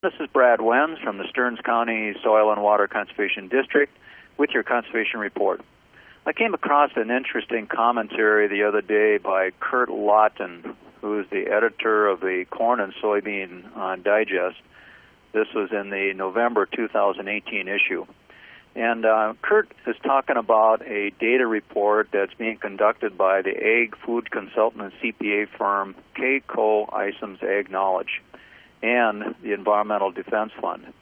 This is Brad Wenz from the Stearns County Soil and Water Conservation District with your conservation report. I came across an interesting commentary the other day by Kurt Lawton, who is the editor of the Corn and Soybean uh, Digest. This was in the November 2018 issue. And uh, Kurt is talking about a data report that's being conducted by the Ag Food Consultant and CPA firm K-Coe Isom's Ag Knowledge and the Environmental Defense Fund.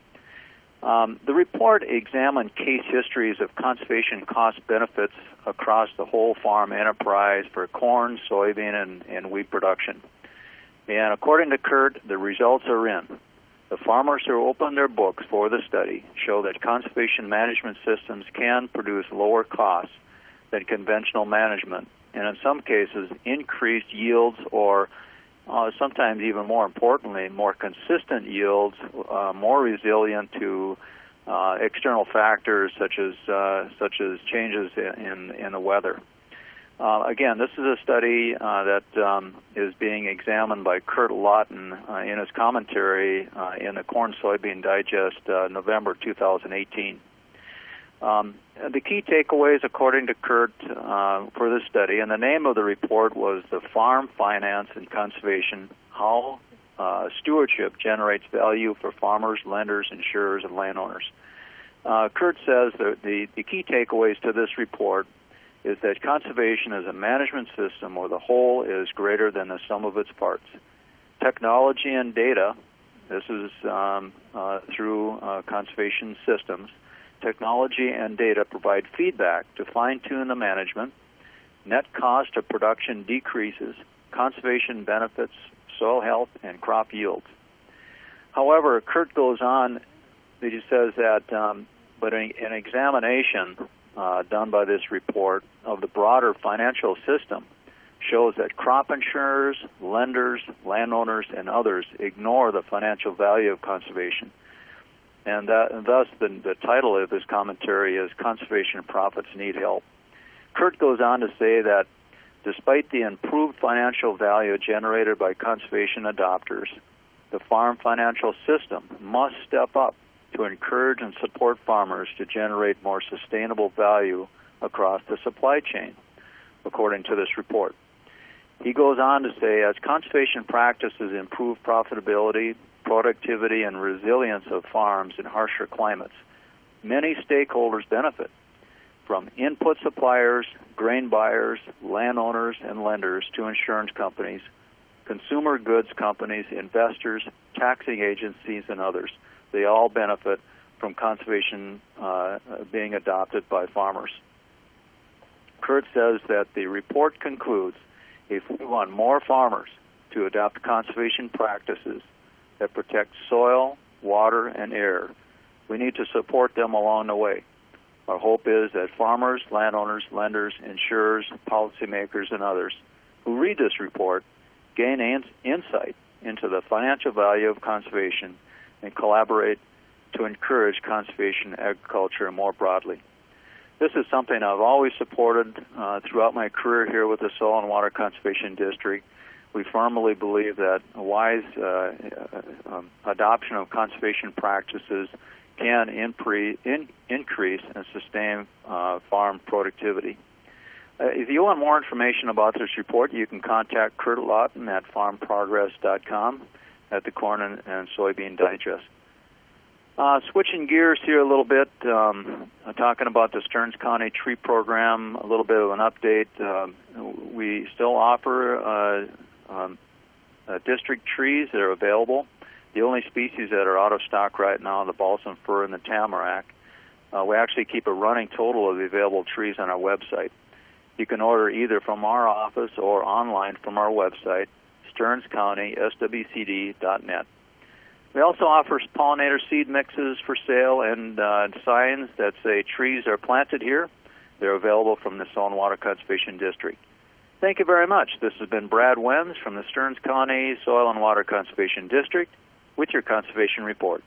Um, the report examined case histories of conservation cost benefits across the whole farm enterprise for corn, soybean, and, and wheat production. And according to Kurt, the results are in. The farmers who opened their books for the study show that conservation management systems can produce lower costs than conventional management, and in some cases, increased yields or uh, sometimes even more importantly, more consistent yields, uh, more resilient to uh, external factors such as uh, such as changes in in the weather. Uh, again, this is a study uh, that um, is being examined by Kurt Lawton in his commentary in the Corn Soybean Digest, November 2018. Um, the key takeaways, according to Kurt, uh, for this study, and the name of the report was The Farm Finance and Conservation How uh, Stewardship Generates Value for Farmers, Lenders, Insurers, and Landowners. Uh, Kurt says that the, the key takeaways to this report is that conservation as a management system or the whole is greater than the sum of its parts. Technology and data, this is um, uh, through uh, conservation systems, technology and data provide feedback to fine tune the management. Net cost of production decreases, conservation benefits, soil health, and crop yields. However, Kurt goes on, he says that, um, but an, examination uh, done by this report of the broader financial system shows that crop insurers, lenders, landowners, and others ignore the financial value of conservation and, that, and thus the, the title of this commentary is Conservation Profits Need Help. Kurt goes on to say that despite the improved financial value generated by conservation adopters, the farm financial system must step up to encourage and support farmers to generate more sustainable value across the supply chain, according to this report. He goes on to say as conservation practices improve profitability, productivity, and resilience of farms in harsher climates. Many stakeholders benefit from input suppliers, grain buyers, landowners, and lenders to insurance companies, consumer goods companies, investors, taxing agencies, and others. They all benefit from conservation uh, being adopted by farmers. Kurt says that the report concludes if we want more farmers to adopt conservation practices that protect soil, water, and air. We need to support them along the way. Our hope is that farmers, landowners, lenders, insurers, policymakers, and others who read this report gain insight into the financial value of conservation and collaborate to encourage conservation agriculture more broadly. This is something I've always supported uh, throughout my career here with the Soil and Water Conservation District we firmly believe that a wise uh, uh, um, adoption of conservation practices can impre- in, increase and sustain uh, farm productivity. Uh, if you want more information about this report, you can contact Kurt Lawton at farmprogress.com at the Corn and, and Soybean Digest. Uh, switching gears here a little bit, um, talking about the Stearns County Tree Program, a little bit of an update. Uh, we still offer uh, um, uh, district trees that are available. The only species that are out of stock right now are the balsam fir and the tamarack. Uh, we actually keep a running total of the available trees on our website. You can order either from our office or online from our website, stearnscountyswcd.net. We also offer pollinator seed mixes for sale and uh, signs that say trees are planted here. They're available from the Soil and Water Conservation District. Thank you very much. This has been Brad Wenz from the Stearns County Soil and Water Conservation District with your conservation report.